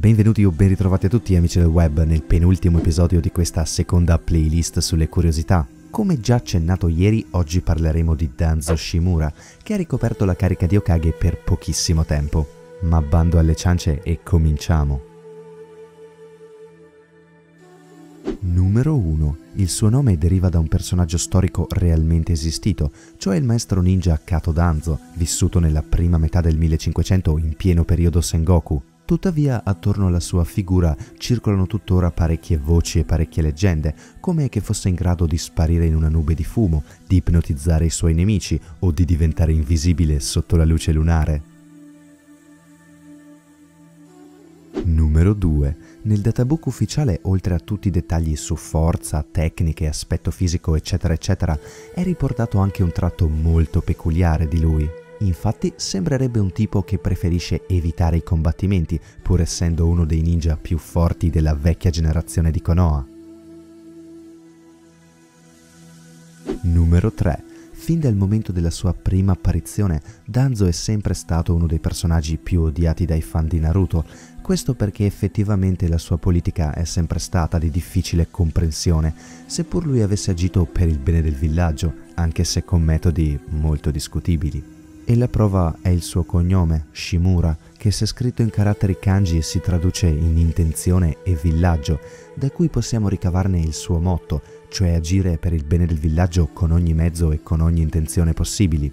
Benvenuti o ben ritrovati a tutti amici del web nel penultimo episodio di questa seconda playlist sulle curiosità. Come già accennato ieri, oggi parleremo di Danzo Shimura, che ha ricoperto la carica di Okage per pochissimo tempo. Ma bando alle ciance e cominciamo. Numero 1. Il suo nome deriva da un personaggio storico realmente esistito, cioè il maestro ninja Kato Danzo, vissuto nella prima metà del 1500 in pieno periodo Sengoku. Tuttavia, attorno alla sua figura circolano tuttora parecchie voci e parecchie leggende, come che fosse in grado di sparire in una nube di fumo, di ipnotizzare i suoi nemici o di diventare invisibile sotto la luce lunare. Numero 2. Nel databook ufficiale, oltre a tutti i dettagli su forza, tecniche, aspetto fisico, eccetera, eccetera, è riportato anche un tratto molto peculiare di lui. Infatti sembrerebbe un tipo che preferisce evitare i combattimenti, pur essendo uno dei ninja più forti della vecchia generazione di Konoha. Numero 3. Fin dal momento della sua prima apparizione, Danzo è sempre stato uno dei personaggi più odiati dai fan di Naruto, questo perché effettivamente la sua politica è sempre stata di difficile comprensione, seppur lui avesse agito per il bene del villaggio, anche se con metodi molto discutibili. E la prova è il suo cognome, Shimura, che se scritto in caratteri kanji si traduce in intenzione e villaggio, da cui possiamo ricavarne il suo motto, cioè agire per il bene del villaggio con ogni mezzo e con ogni intenzione possibili.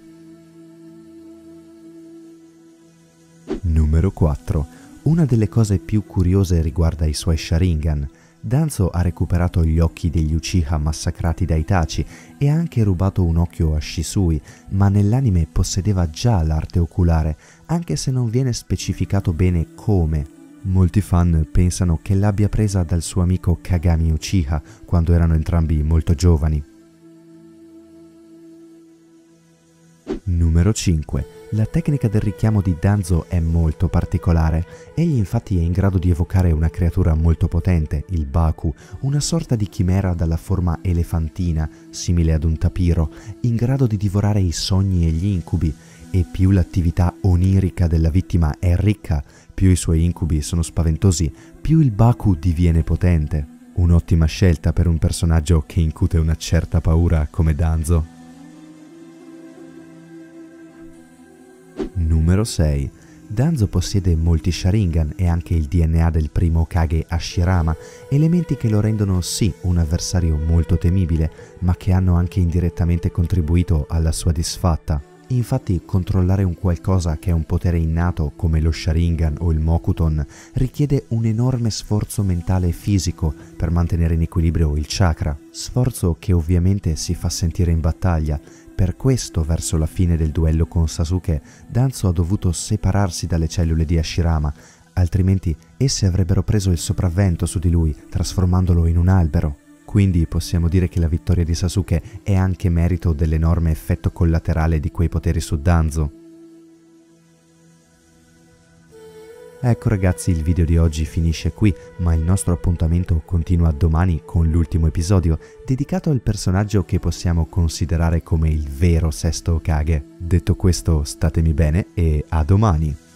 Numero 4. Una delle cose più curiose riguarda i suoi Sharingan. Danzo ha recuperato gli occhi degli Uchiha massacrati da Itachi e ha anche rubato un occhio a Shisui, ma nell'anime possedeva già l'arte oculare, anche se non viene specificato bene come. Molti fan pensano che l'abbia presa dal suo amico Kagami Uchiha quando erano entrambi molto giovani. Numero 5. La tecnica del richiamo di Danzo è molto particolare. Egli infatti è in grado di evocare una creatura molto potente, il Baku, una sorta di chimera dalla forma elefantina, simile ad un tapiro, in grado di divorare i sogni e gli incubi. E più l'attività onirica della vittima è ricca, più i suoi incubi sono spaventosi, più il Baku diviene potente. Un'ottima scelta per un personaggio che incute una certa paura come Danzo. Numero 6. Danzo possiede molti Sharingan e anche il DNA del primo Kage Ashirama, elementi che lo rendono sì un avversario molto temibile, ma che hanno anche indirettamente contribuito alla sua disfatta. Infatti controllare un qualcosa che è un potere innato come lo Sharingan o il Mokuton richiede un enorme sforzo mentale e fisico per mantenere in equilibrio il chakra, sforzo che ovviamente si fa sentire in battaglia, per questo, verso la fine del duello con Sasuke, Danzo ha dovuto separarsi dalle cellule di Ashirama, altrimenti esse avrebbero preso il sopravvento su di lui, trasformandolo in un albero. Quindi possiamo dire che la vittoria di Sasuke è anche merito dell'enorme effetto collaterale di quei poteri su Danzo. Ecco ragazzi il video di oggi finisce qui, ma il nostro appuntamento continua domani con l'ultimo episodio dedicato al personaggio che possiamo considerare come il vero sesto Okage. Detto questo statemi bene e a domani!